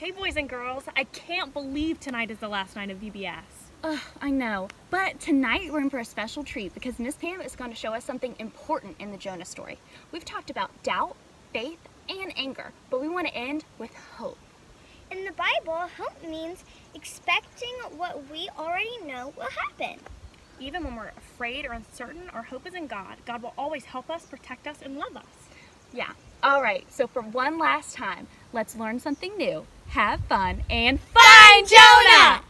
Hey, boys and girls, I can't believe tonight is the last night of VBS. Ugh, I know. But tonight we're in for a special treat because Miss Pam is going to show us something important in the Jonah story. We've talked about doubt, faith, and anger, but we want to end with hope. In the Bible, hope means expecting what we already know will happen. Even when we're afraid or uncertain, our hope is in God. God will always help us, protect us, and love us. Yeah. All right, so for one last time, let's learn something new, have fun, and find Jonah!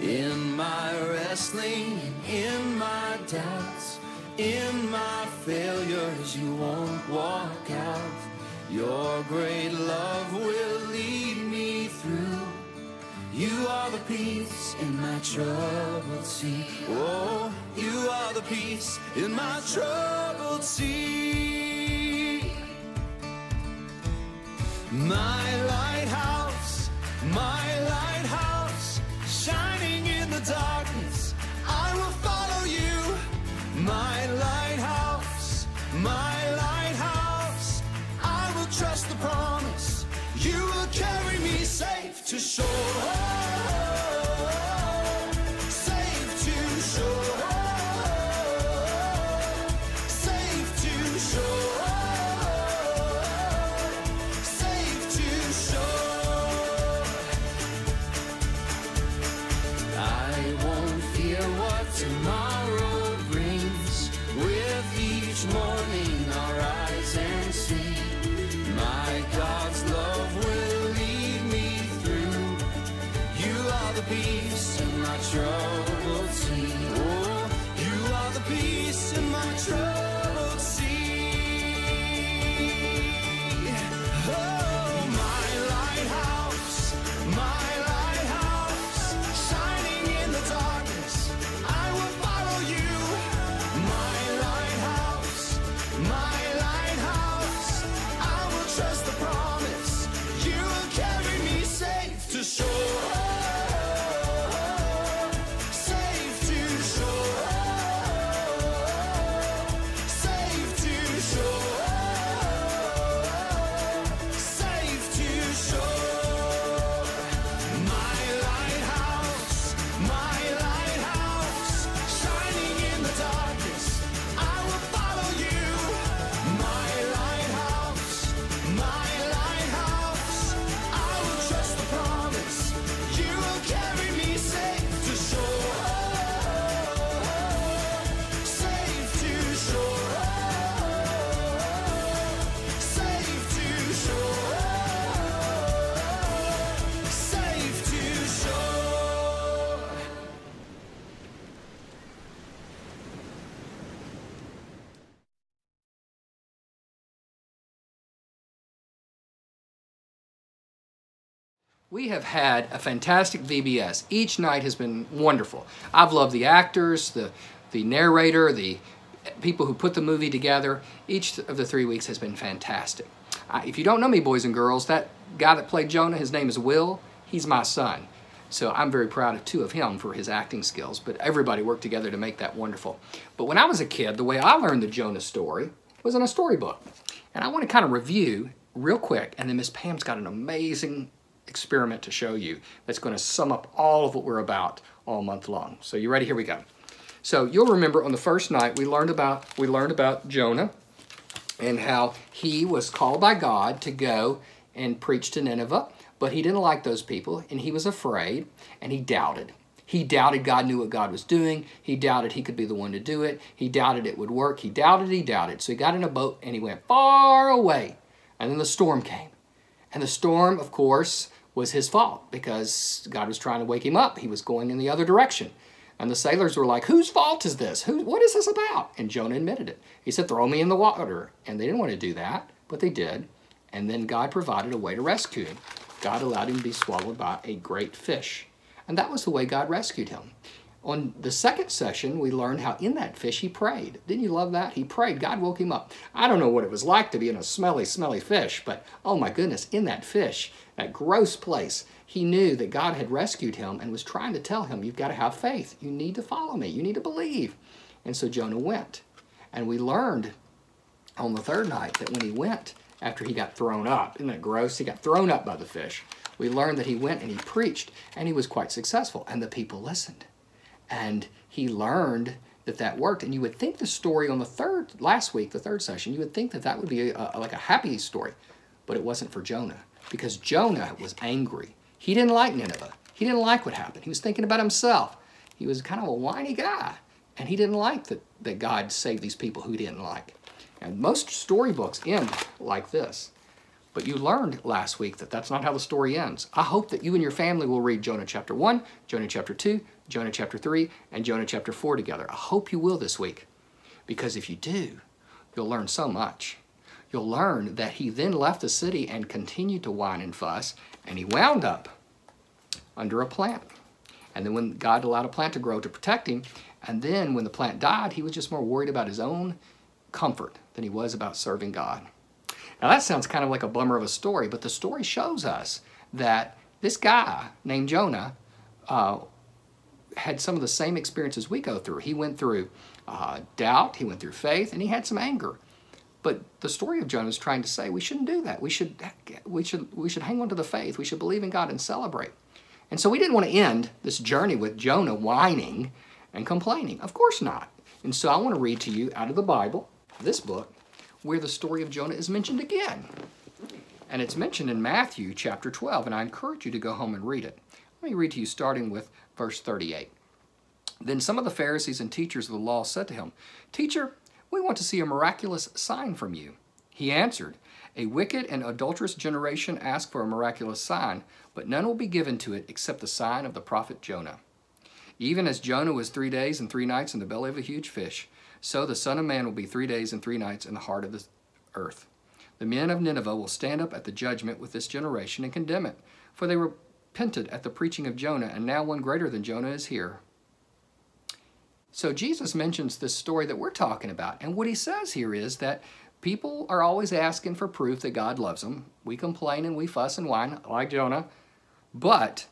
In my wrestling, in my doubts, in my failures, you won't walk out. Your great love will. You are the peace in my troubled sea. Oh, you are the peace in my troubled sea. My lighthouse, my lighthouse, shining in the darkness, I will follow you. My lighthouse, my lighthouse, I will trust the promise. You will carry me safe to shore. Tomorrow We have had a fantastic VBS. Each night has been wonderful. I've loved the actors, the, the narrator, the people who put the movie together. Each of the three weeks has been fantastic. Uh, if you don't know me, boys and girls, that guy that played Jonah, his name is Will. He's my son. So I'm very proud of two of him for his acting skills, but everybody worked together to make that wonderful. But when I was a kid, the way I learned the Jonah story was in a storybook. And I want to kind of review real quick, and then Miss Pam's got an amazing experiment to show you that's going to sum up all of what we're about all month long. So you ready? Here we go. So you'll remember on the first night we learned about we learned about Jonah and how he was called by God to go and preach to Nineveh, but he didn't like those people and he was afraid and he doubted. He doubted God knew what God was doing. He doubted he could be the one to do it. He doubted it would work. He doubted, he doubted. So he got in a boat and he went far away. And then the storm came. And the storm, of course, was his fault because God was trying to wake him up. He was going in the other direction. And the sailors were like, whose fault is this? Who, what is this about? And Jonah admitted it. He said, throw me in the water. And they didn't want to do that, but they did. And then God provided a way to rescue him. God allowed him to be swallowed by a great fish. And that was the way God rescued him. On the second session, we learned how in that fish he prayed. Didn't you love that? He prayed. God woke him up. I don't know what it was like to be in a smelly, smelly fish, but oh my goodness, in that fish, that gross place, he knew that God had rescued him and was trying to tell him, You've got to have faith. You need to follow me. You need to believe. And so Jonah went. And we learned on the third night that when he went, after he got thrown up, isn't that gross? He got thrown up by the fish. We learned that he went and he preached, and he was quite successful, and the people listened. And he learned that that worked. And you would think the story on the third, last week, the third session, you would think that that would be a, a, like a happy story. But it wasn't for Jonah, because Jonah was angry. He didn't like Nineveh. He didn't like what happened. He was thinking about himself. He was kind of a whiny guy. And he didn't like that, that God saved these people who he didn't like. And most storybooks end like this. But you learned last week that that's not how the story ends. I hope that you and your family will read Jonah chapter 1, Jonah chapter 2, Jonah chapter 3, and Jonah chapter 4 together. I hope you will this week. Because if you do, you'll learn so much. You'll learn that he then left the city and continued to whine and fuss, and he wound up under a plant. And then when God allowed a plant to grow to protect him, and then when the plant died, he was just more worried about his own comfort than he was about serving God. Now that sounds kind of like a bummer of a story, but the story shows us that this guy named Jonah uh, had some of the same experiences we go through. He went through uh, doubt, he went through faith, and he had some anger. But the story of Jonah is trying to say we shouldn't do that. We should, we should, we should hang on to the faith. We should believe in God and celebrate. And so we didn't want to end this journey with Jonah whining and complaining. Of course not. And so I want to read to you out of the Bible, this book, where the story of Jonah is mentioned again. And it's mentioned in Matthew chapter 12, and I encourage you to go home and read it. Let me read to you starting with verse 38. Then some of the Pharisees and teachers of the law said to him, Teacher, we want to see a miraculous sign from you. He answered, A wicked and adulterous generation asks for a miraculous sign, but none will be given to it except the sign of the prophet Jonah. Even as Jonah was three days and three nights in the belly of a huge fish, so the Son of Man will be three days and three nights in the heart of the earth. The men of Nineveh will stand up at the judgment with this generation and condemn it, for they repented at the preaching of Jonah, and now one greater than Jonah is here. So Jesus mentions this story that we're talking about, and what he says here is that people are always asking for proof that God loves them. We complain and we fuss and whine, like Jonah, but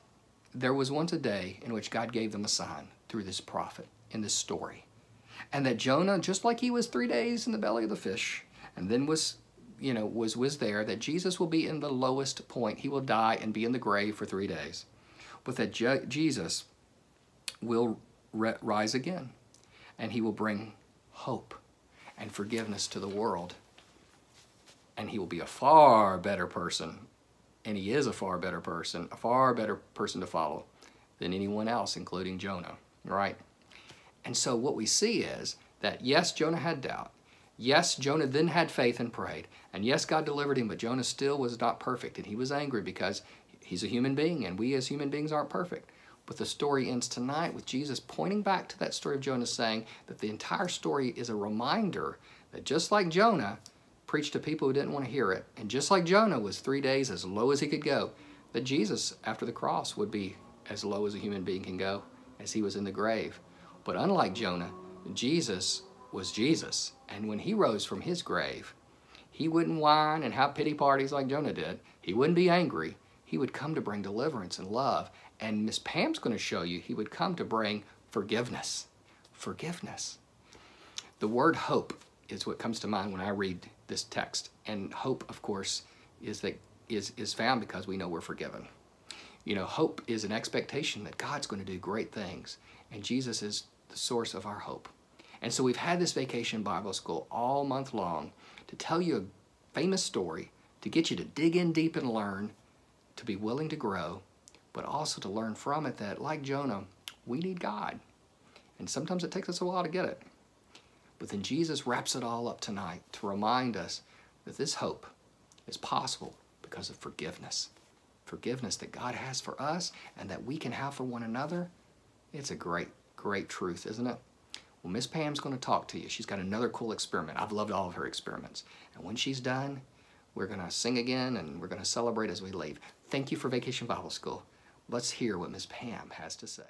there was once a day in which God gave them a sign through this prophet in this story and that Jonah, just like he was three days in the belly of the fish, and then was, you know, was was there, that Jesus will be in the lowest point. He will die and be in the grave for three days, but that Je Jesus will rise again, and he will bring hope and forgiveness to the world, and he will be a far better person, and he is a far better person, a far better person to follow than anyone else, including Jonah, right? And so what we see is that yes, Jonah had doubt. Yes, Jonah then had faith and prayed. And yes, God delivered him, but Jonah still was not perfect. And he was angry because he's a human being, and we as human beings aren't perfect. But the story ends tonight with Jesus pointing back to that story of Jonah, saying that the entire story is a reminder that just like Jonah preached to people who didn't want to hear it, and just like Jonah was three days as low as he could go, that Jesus, after the cross, would be as low as a human being can go as he was in the grave. But unlike Jonah, Jesus was Jesus. And when he rose from his grave, he wouldn't whine and have pity parties like Jonah did. He wouldn't be angry. He would come to bring deliverance and love. And Miss Pam's going to show you he would come to bring forgiveness. Forgiveness. The word hope is what comes to mind when I read this text. And hope, of course, is that is, is found because we know we're forgiven. You know, hope is an expectation that God's going to do great things. And Jesus is the source of our hope. And so we've had this vacation Bible school all month long to tell you a famous story, to get you to dig in deep and learn, to be willing to grow, but also to learn from it that, like Jonah, we need God. And sometimes it takes us a while to get it. But then Jesus wraps it all up tonight to remind us that this hope is possible because of forgiveness. Forgiveness that God has for us and that we can have for one another. It's a great Great truth, isn't it? Well, Miss Pam's going to talk to you. She's got another cool experiment. I've loved all of her experiments. And when she's done, we're going to sing again and we're going to celebrate as we leave. Thank you for Vacation Bible School. Let's hear what Miss Pam has to say.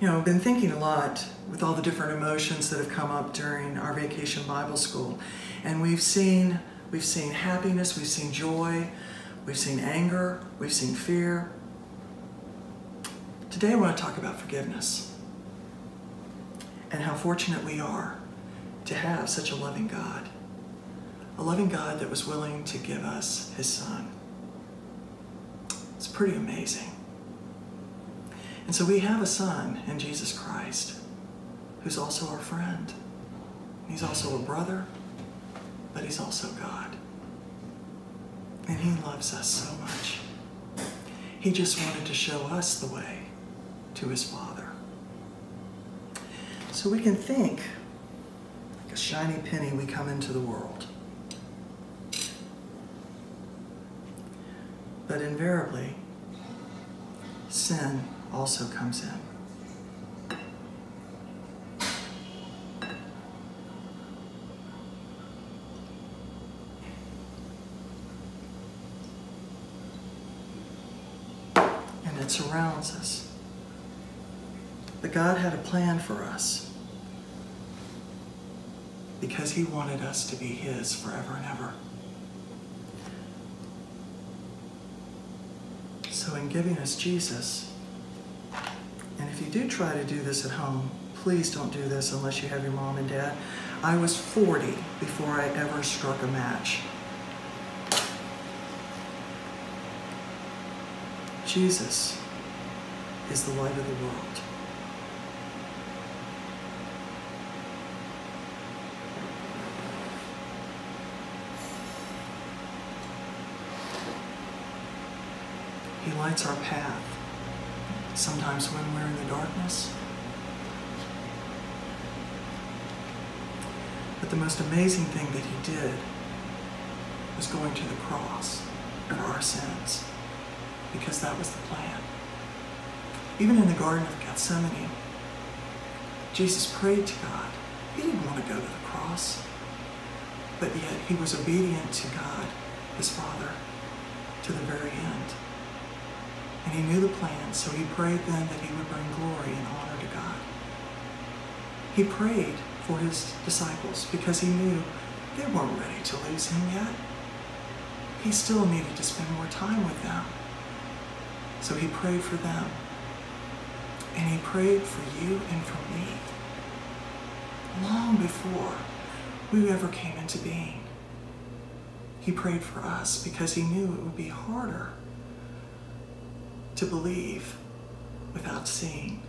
You know, I've been thinking a lot with all the different emotions that have come up during our Vacation Bible School. And we've seen, we've seen happiness, we've seen joy, we've seen anger, we've seen fear. Today I want to talk about forgiveness and how fortunate we are to have such a loving God. A loving God that was willing to give us his son. It's pretty amazing. And so we have a son in Jesus Christ who's also our friend. He's also a brother, but he's also God. And he loves us so much. He just wanted to show us the way to his Father. So we can think, like a shiny penny, we come into the world. But invariably, sin also comes in. It surrounds us. But God had a plan for us because He wanted us to be His forever and ever. So, in giving us Jesus, and if you do try to do this at home, please don't do this unless you have your mom and dad. I was 40 before I ever struck a match. Jesus is the light of the world. He lights our path, sometimes when we're in the darkness. But the most amazing thing that he did was going to the cross for our sins, because that was the plan. Even in the Garden of Gethsemane, Jesus prayed to God. He didn't want to go to the cross, but yet he was obedient to God, his Father, to the very end. And he knew the plan, so he prayed then that he would bring glory and honor to God. He prayed for his disciples because he knew they weren't ready to lose him yet. He still needed to spend more time with them. So he prayed for them. And he prayed for you and for me long before we ever came into being. He prayed for us because he knew it would be harder to believe without seeing.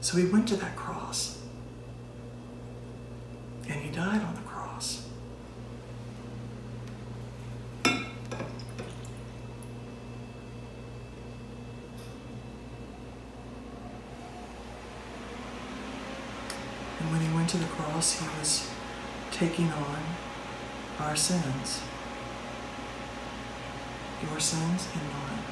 So he went to that cross and he died on the cross. And when he went to the cross, he was taking on our sins your sins and mine.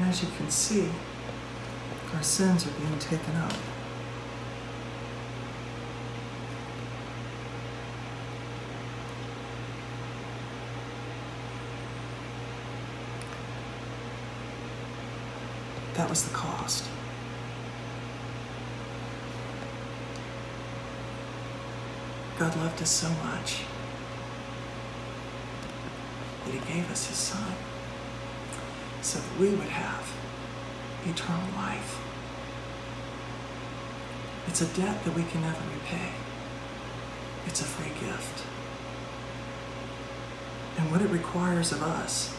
And as you can see, our sins are being taken up. That was the cost. God loved us so much that He gave us His Son so that we would have eternal life. It's a debt that we can never repay. It's a free gift. And what it requires of us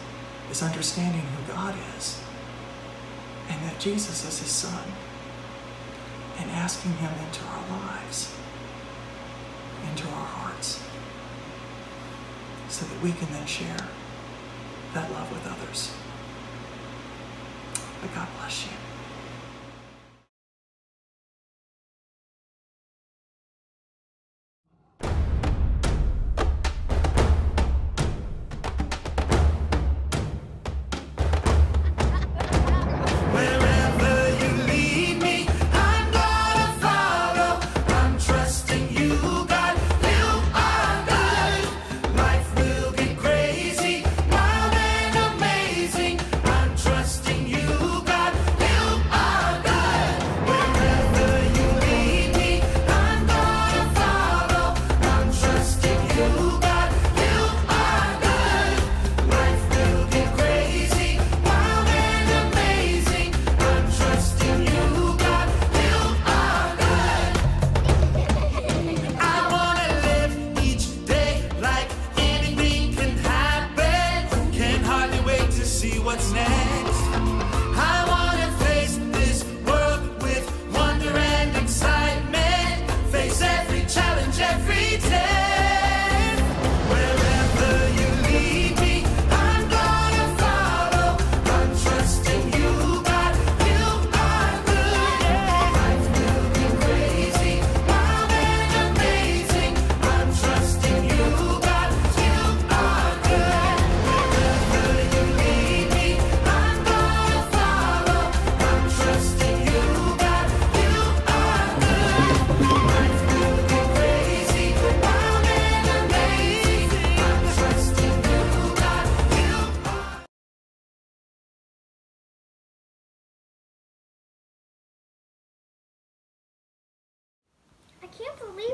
is understanding who God is and that Jesus is his son and asking him into our lives, into our hearts, so that we can then share that love with others. But God bless you.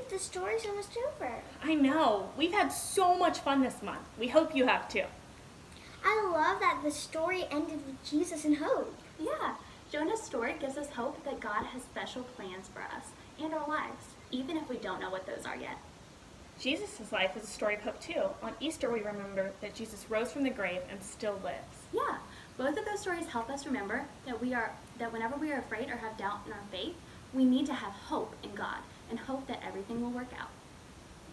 Believe the story's almost over. I know. We've had so much fun this month. We hope you have too. I love that the story ended with Jesus and hope. Yeah, Jonah's story gives us hope that God has special plans for us and our lives, even if we don't know what those are yet. Jesus' life is a story of hope too. On Easter, we remember that Jesus rose from the grave and still lives. Yeah, both of those stories help us remember that we are that whenever we are afraid or have doubt in our faith, we need to have hope in God and hope that everything will work out.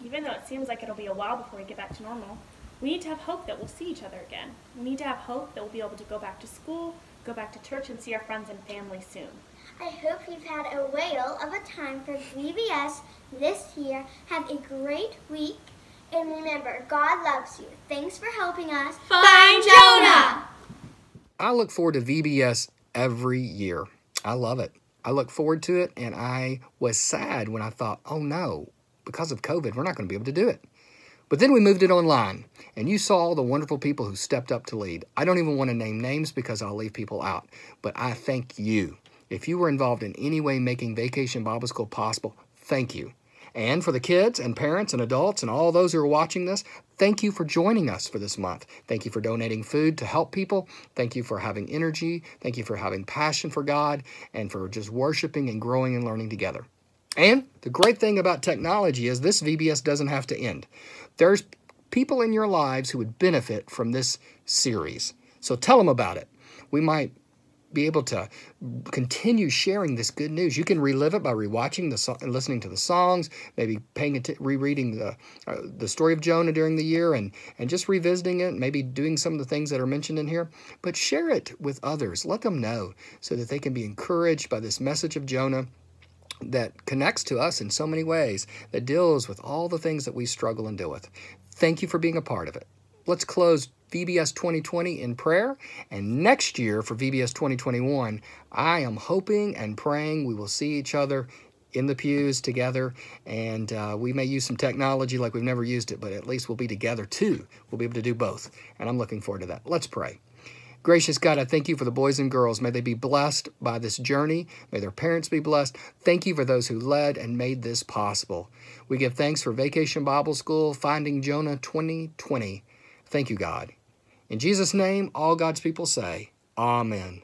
Even though it seems like it'll be a while before we get back to normal, we need to have hope that we'll see each other again. We need to have hope that we'll be able to go back to school, go back to church, and see our friends and family soon. I hope you've had a whale of a time for VBS this year. Have a great week. And remember, God loves you. Thanks for helping us Find Jonah! I look forward to VBS every year. I love it. I look forward to it, and I was sad when I thought, oh no, because of COVID, we're not going to be able to do it. But then we moved it online, and you saw all the wonderful people who stepped up to lead. I don't even want to name names because I'll leave people out, but I thank you. If you were involved in any way making Vacation Bible School possible, thank you. And for the kids and parents and adults and all those who are watching this, thank you for joining us for this month. Thank you for donating food to help people. Thank you for having energy. Thank you for having passion for God and for just worshiping and growing and learning together. And the great thing about technology is this VBS doesn't have to end. There's people in your lives who would benefit from this series. So tell them about it. We might be able to continue sharing this good news. You can relive it by rewatching the so- listening to the songs, maybe paying att- rereading the uh, the story of Jonah during the year, and and just revisiting it. Maybe doing some of the things that are mentioned in here. But share it with others. Let them know so that they can be encouraged by this message of Jonah that connects to us in so many ways, that deals with all the things that we struggle and deal with. Thank you for being a part of it. Let's close VBS 2020 in prayer. And next year for VBS 2021, I am hoping and praying we will see each other in the pews together. And uh, we may use some technology like we've never used it, but at least we'll be together too. We'll be able to do both. And I'm looking forward to that. Let's pray. Gracious God, I thank you for the boys and girls. May they be blessed by this journey. May their parents be blessed. Thank you for those who led and made this possible. We give thanks for Vacation Bible School, Finding Jonah 2020. Thank you, God. In Jesus' name, all God's people say, Amen.